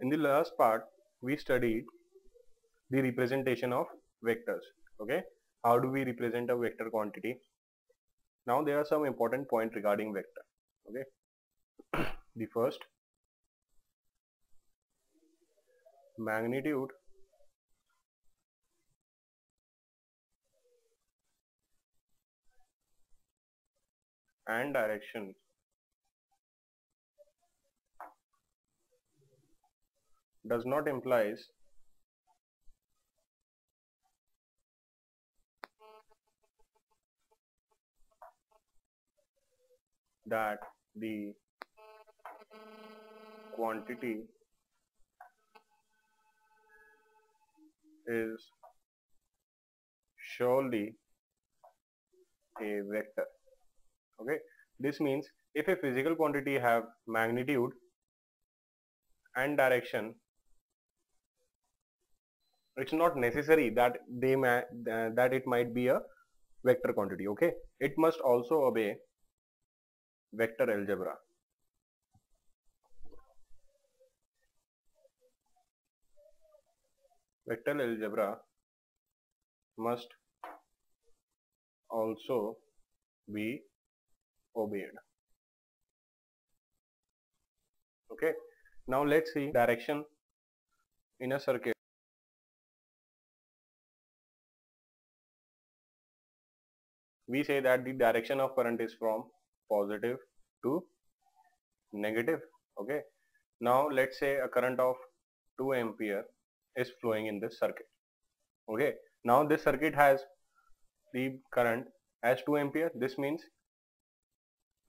in the last part we studied the representation of vectors okay? How do we represent a vector quantity? Now there are some important points regarding vector okay? The first magnitude and direction does not implies that the quantity is surely a vector. Okay? This means if a physical quantity have magnitude and direction it's not necessary that they that it might be a vector quantity okay? It must also obey vector algebra. Vector algebra must also be obeyed. Okay? Now let's see direction in a circuit we say that the direction of current is from positive to negative okay? Now let's say a current of 2 ampere is flowing in this circuit okay? Now this circuit has the current as 2 ampere. This means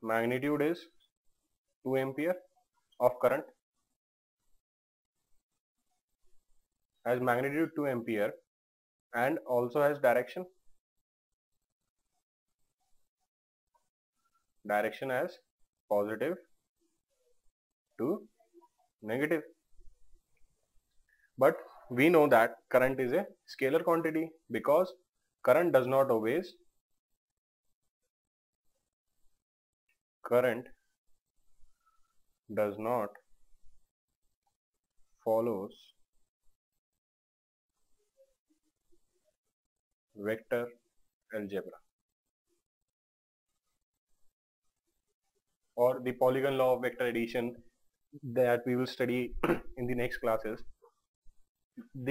magnitude is 2 ampere of current has magnitude 2 ampere and also has direction direction as positive to negative. But we know that current is a scalar quantity because current does not always current does not follows vector algebra or the polygon law of vector addition that we will study in the next classes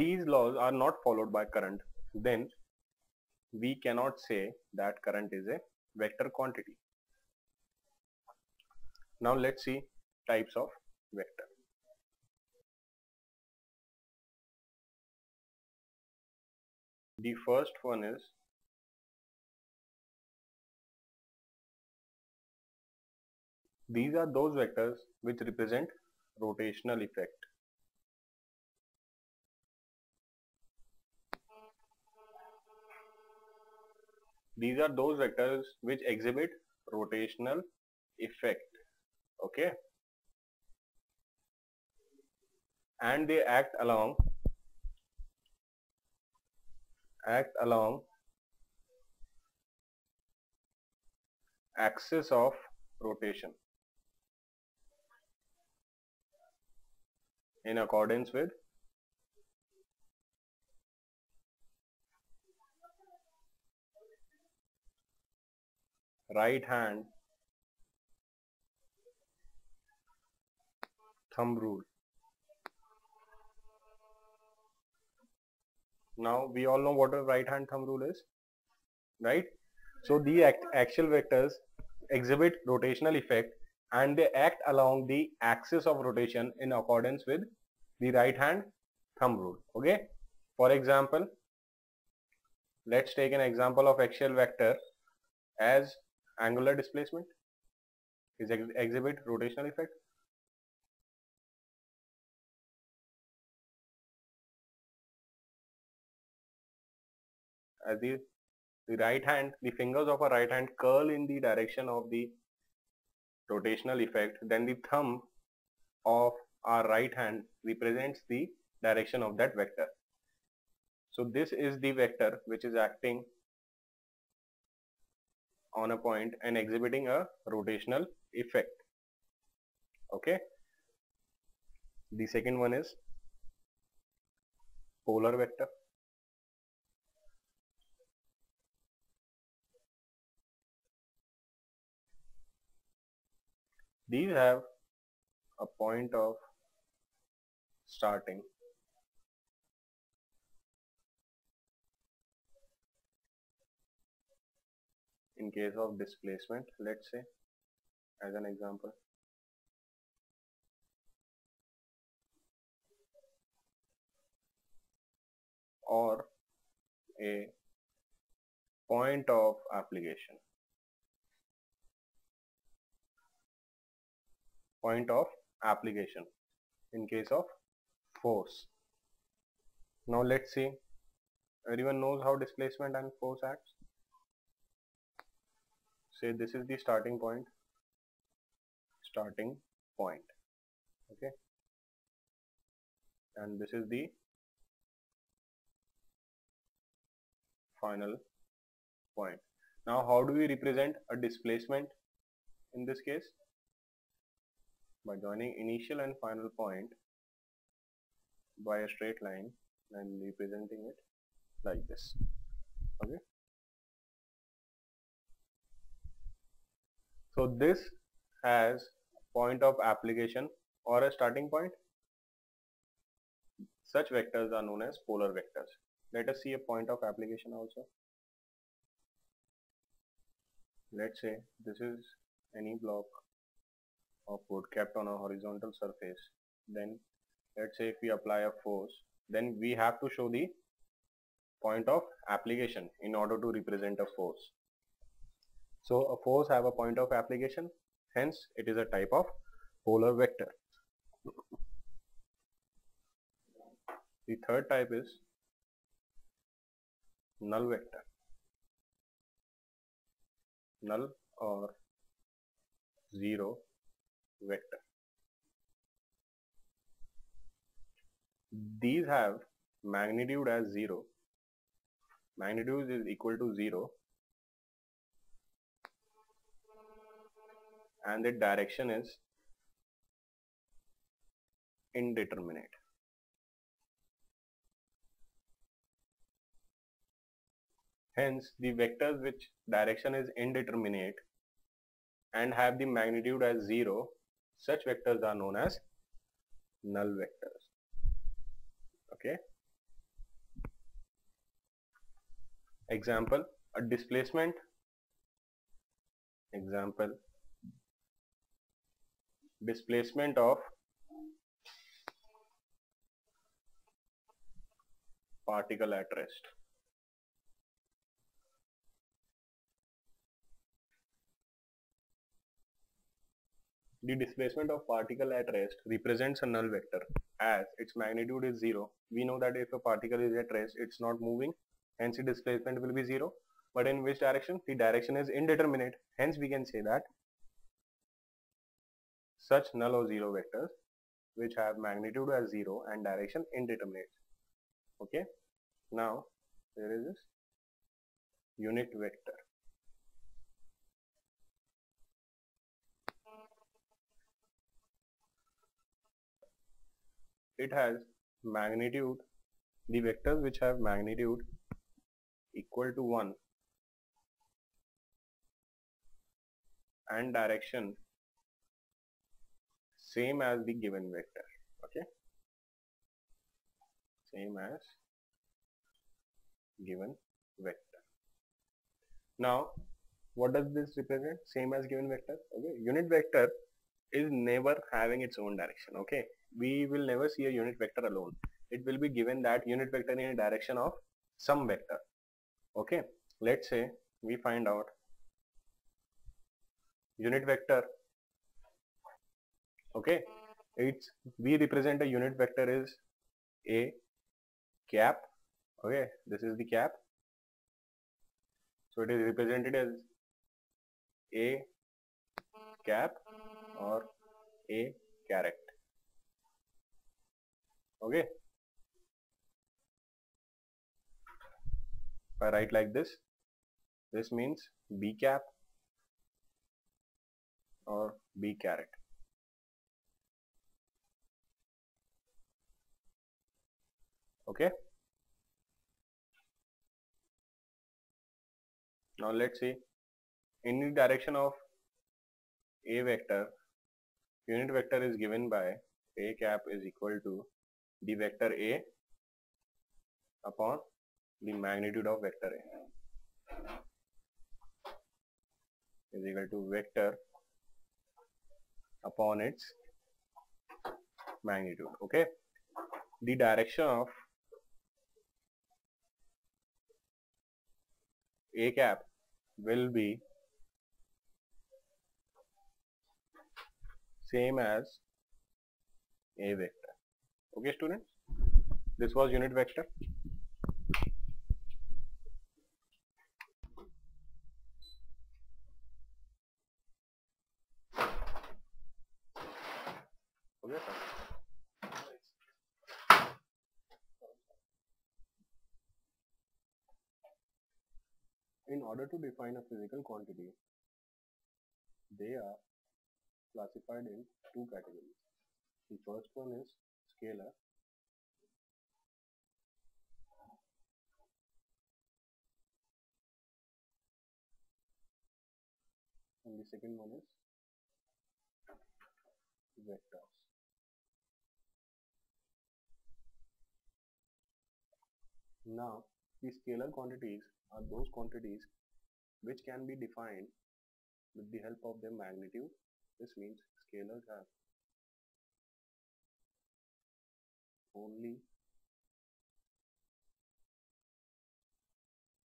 these laws are not followed by current then we cannot say that current is a vector quantity now let's see types of vector. The first one is these are those vectors which represent rotational effect. These are those vectors which exhibit rotational effect okay and they act along act along axis of rotation in accordance with right hand thumb rule. Now we all know what a right hand thumb rule is, right? So the act axial vectors exhibit rotational effect and they act along the axis of rotation in accordance with the right hand thumb rule. Okay. For example, let's take an example of axial vector as angular displacement is ex exhibit rotational effect as the, the right hand, the fingers of a right hand curl in the direction of the rotational effect, then the thumb of our right hand represents the direction of that vector. So this is the vector which is acting on a point and exhibiting a rotational effect. Okay. the second one is polar vector these have a point of starting. In case of displacement let's say as an example. Or a point of application. Point of application. In case of force. Now let's see. Everyone knows how displacement and force acts. Say this is the starting point. Starting point. Okay. And this is the final point. Now how do we represent a displacement in this case? By joining initial and final point by a straight line and representing it like this. Okay? So this has point of application or a starting point. Such vectors are known as polar vectors. Let us see a point of application also. Let's say this is any block of wood kept on a horizontal surface then let's say if we apply a force then we have to show the point of application in order to represent a force. So a force have a point of application hence it is a type of polar vector. The third type is null vector. Null or zero vector. These have magnitude as 0. Magnitude is equal to 0 and the direction is indeterminate. Hence, the vectors which direction is indeterminate and have the magnitude as 0 such vectors are known as null vectors okay. Example a displacement. Example displacement of particle at rest The displacement of particle at rest represents a null vector as its magnitude is 0. We know that if a particle is at rest, it's not moving, hence the displacement will be 0. But in which direction? The direction is indeterminate. Hence we can say that such null or 0 vectors which have magnitude as 0 and direction indeterminate. Okay. Now, there is this unit vector. It has magnitude the vectors which have magnitude equal to 1 and direction same as the given vector okay? Same as given vector. Now what does this represent? Same as given vector? Okay unit vector is never having its own direction okay we will never see a unit vector alone. It will be given that unit vector in a direction of some vector. Okay? Let's say we find out unit vector okay? It's we represent a unit vector is a cap okay? This is the cap. So it is represented as a cap or a caret okay. If I write like this this means b cap or b caret. Okay. Now let's see. In the direction of a vector unit vector is given by a cap is equal to the vector a upon the magnitude of vector a. Is equal to vector upon its magnitude okay? The direction of a cap will be same as a vector okay students this was unit vector. Okay in order to define a physical quantity they are classified in two categories. The first one is scalar and the second one is vectors. Now the scalar quantities are those quantities which can be defined with the help of their magnitude. This means scalars have only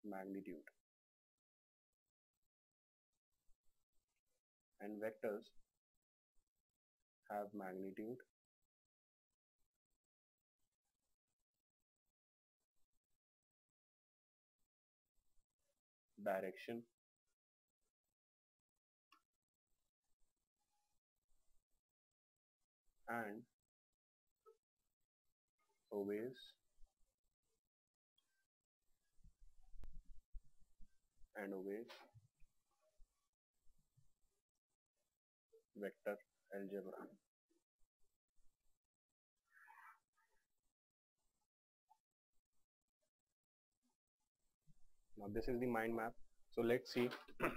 magnitude. And vectors have magnitude direction and obeys and obeys vector algebra. Now this is the mind map. So let's see.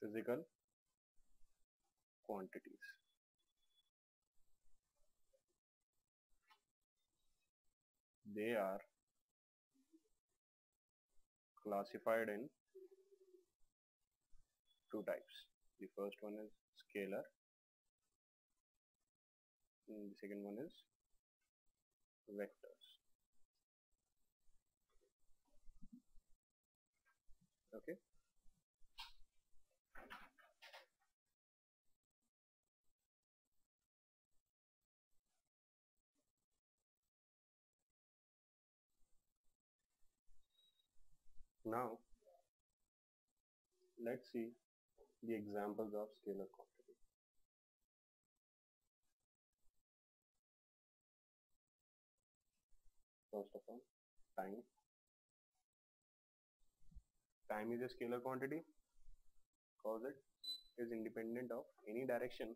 Physical quantities. They are classified in two types. The first one is scalar and the second one is vectors. Okay now let's see the examples of scalar quantity. First of all time. Time is a scalar quantity because it is independent of any direction.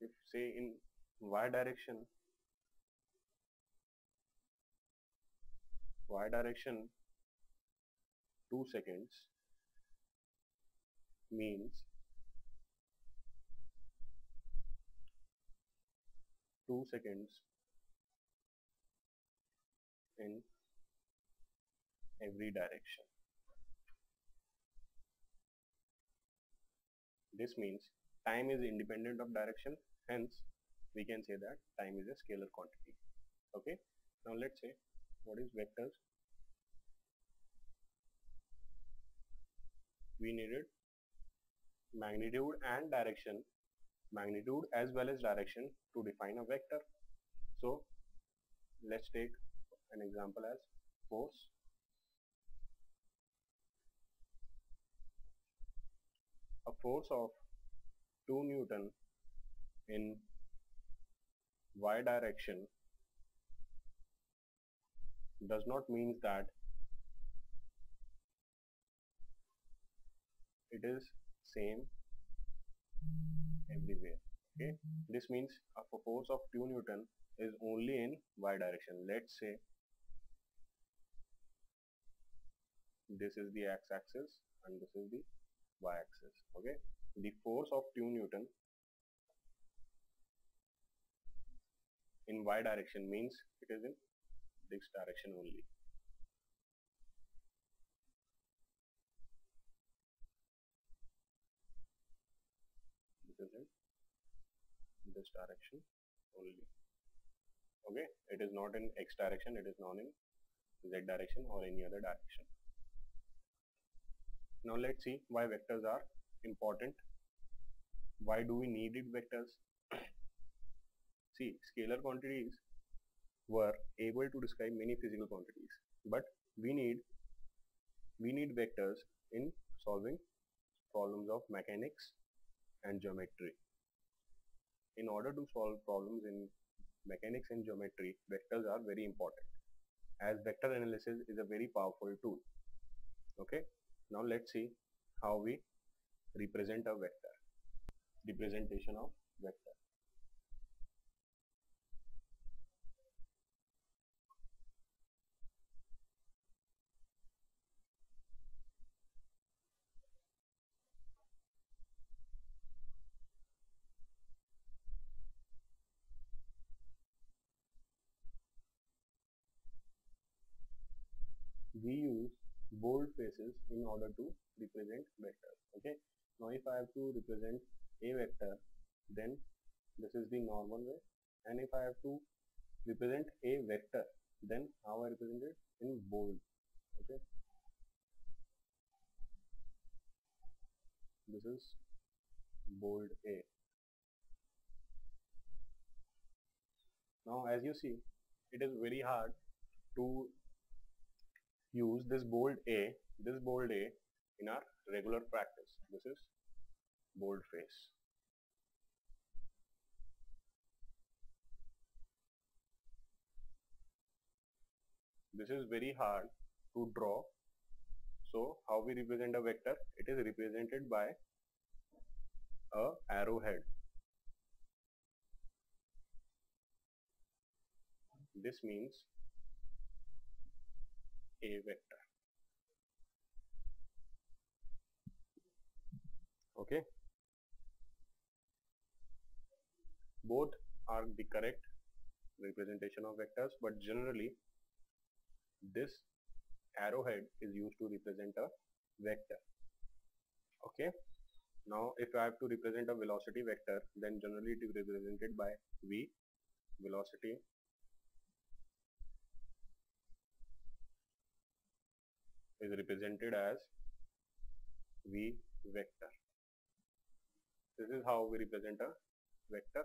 If say in y direction y direction 2 seconds means 2 seconds in every direction. This means time is independent of direction hence we can say that time is a scalar quantity. Okay. Now let's say what is vectors? We needed magnitude and direction magnitude as well as direction to define a vector. So let's take an example as force a force of 2 newton in y direction does not mean that it is same everywhere okay? This means a force of 2 newton is only in y direction. Let's say this is the x-axis and this is the y-axis okay? The force of 2 newton in y direction means it is in this direction only this is in this direction only. Okay? It is not in x direction it is not in z direction or any other direction. Now let's see why vectors are important. Why do we need vectors? See scalar quantities were able to describe many physical quantities but we need we need vectors in solving problems of mechanics and geometry. In order to solve problems in mechanics and geometry, vectors are very important as vector analysis is a very powerful tool. Okay, now let's see how we represent a vector. Representation of vector. We use bold faces in order to represent vectors okay? Now if I have to represent a vector then this is the normal way. And if I have to represent a vector then how I represent it? In bold okay? This is bold A. Now as you see it is very hard to use this bold A, this bold A in our regular practice. This is bold face. This is very hard to draw. So how we represent a vector? It is represented by a arrowhead. This means a vector okay. Both are the correct representation of vectors but generally this arrowhead is used to represent a vector. Okay. Now if I have to represent a velocity vector then generally it is represented by v velocity is represented as v vector. This is how we represent a vector.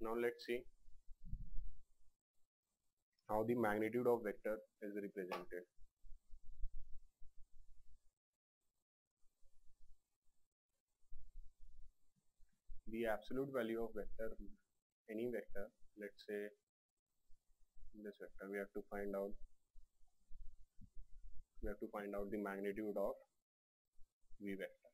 Now let's see how the magnitude of vector is represented. The absolute value of vector any vector let's say this vector we have to find out we have to find out the magnitude of v vector.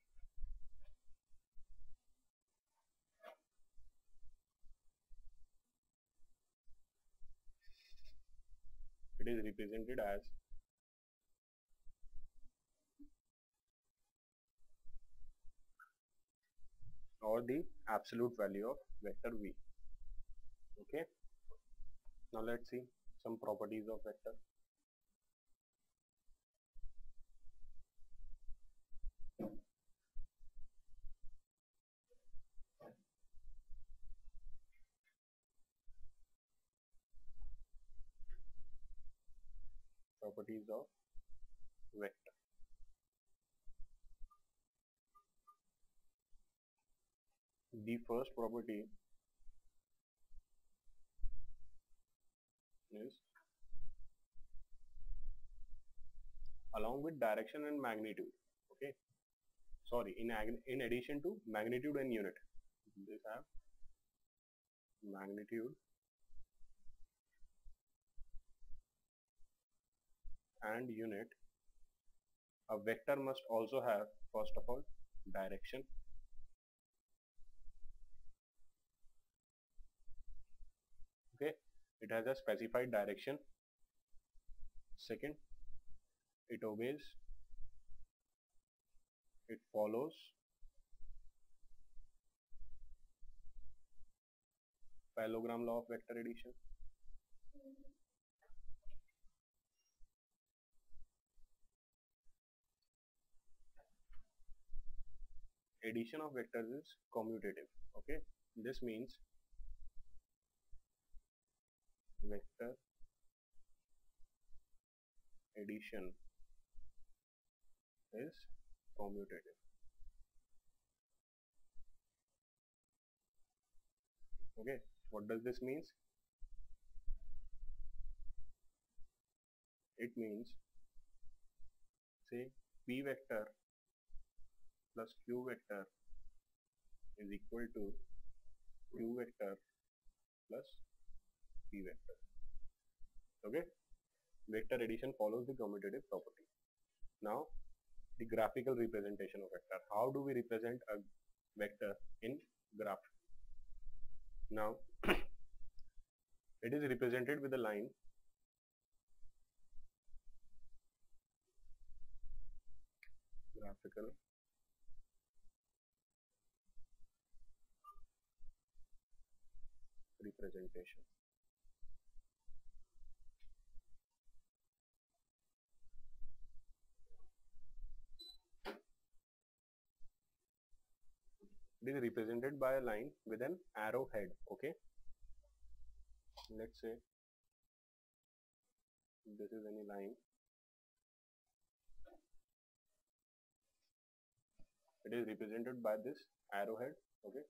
It is represented as or the absolute value of vector v. Okay? Now let's see some properties of vector. Properties of vector the first property is along with direction and magnitude okay? Sorry in in addition to magnitude and unit. This have magnitude and unit. A vector must also have first of all direction it has a specified direction. Second it obeys. It follows. Parallelogram law of vector addition. Addition of vectors is commutative okay? This means vector addition is commutative. Okay what does this means? It means say p vector plus q vector is equal to q vector plus p vector. Okay? Vector addition follows the commutative property. Now the graphical representation of vector. How do we represent a vector in graph? Now it is represented with a line. Graphical. Representation is represented by a line with an arrow head okay? Let's say this is any line. It is represented by this arrowhead okay?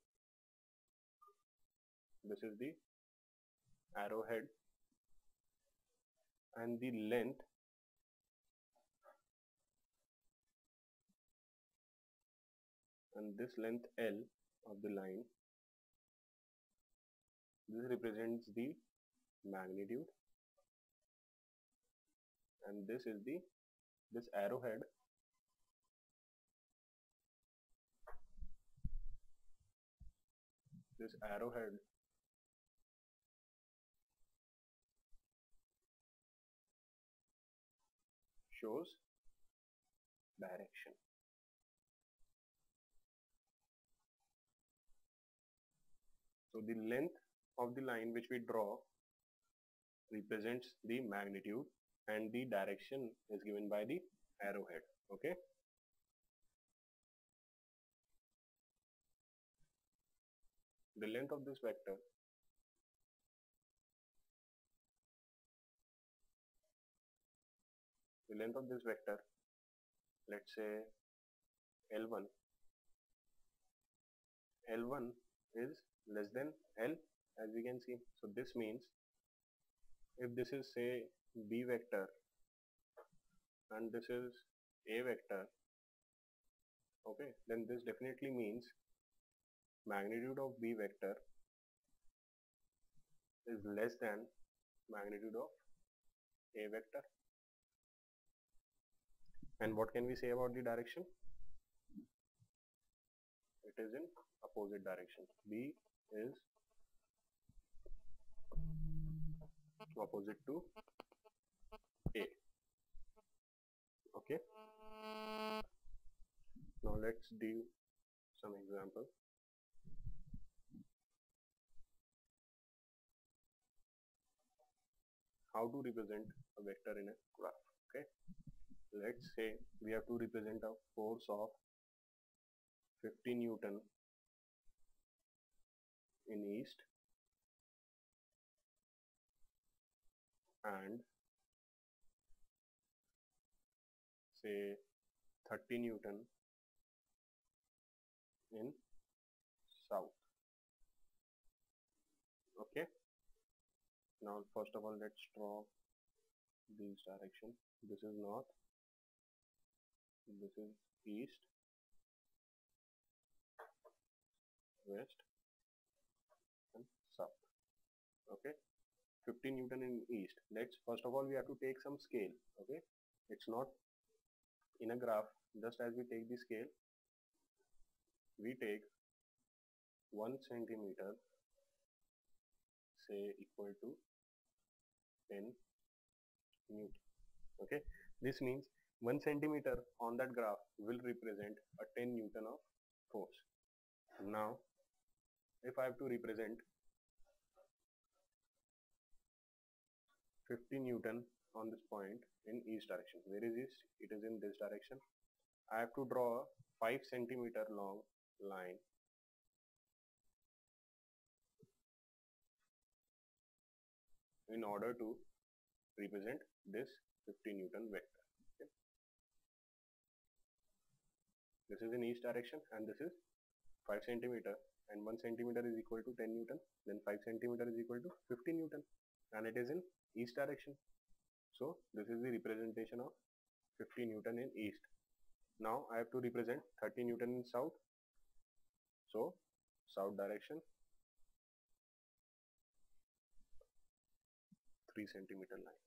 This is the arrowhead. And the length and this length L of the line this represents the magnitude and this is the this arrowhead. This arrowhead shows direction so the length of the line which we draw represents the magnitude and the direction is given by the arrowhead okay? The length of this vector the length of this vector let's say L1 L1 is less than L as we can see. So this means if this is say B vector and this is A vector okay then this definitely means magnitude of B vector is less than magnitude of A vector. And what can we say about the direction? It is in opposite direction. B is opposite to A. Okay? Now let's do some example. How to represent a vector in a graph okay? Let's say we have to represent a force of 50 newton in east. And say 30 newton in south. Okay. Now first of all let's draw these direction. This is north. This is east. West okay? 50 newton in east. Let's first of all we have to take some scale okay? It's not in a graph. Just as we take the scale we take 1 centimeter say equal to 10 newton okay? This means 1 centimeter on that graph will represent a 10 newton of force. Now if I have to represent 50 newton on this point in east direction. Where is east it is in this direction. I have to draw a 5 centimeter long line. In order to represent this 50 newton vector. Okay. this is in east direction and this is 5 centimeter. And 1 centimeter is equal to 10 newton. Then 5 centimeter is equal to 50 newton. And it is in east direction. So this is the representation of 50 newton in east. Now I have to represent 30 newton in south. So south direction 3 centimeter line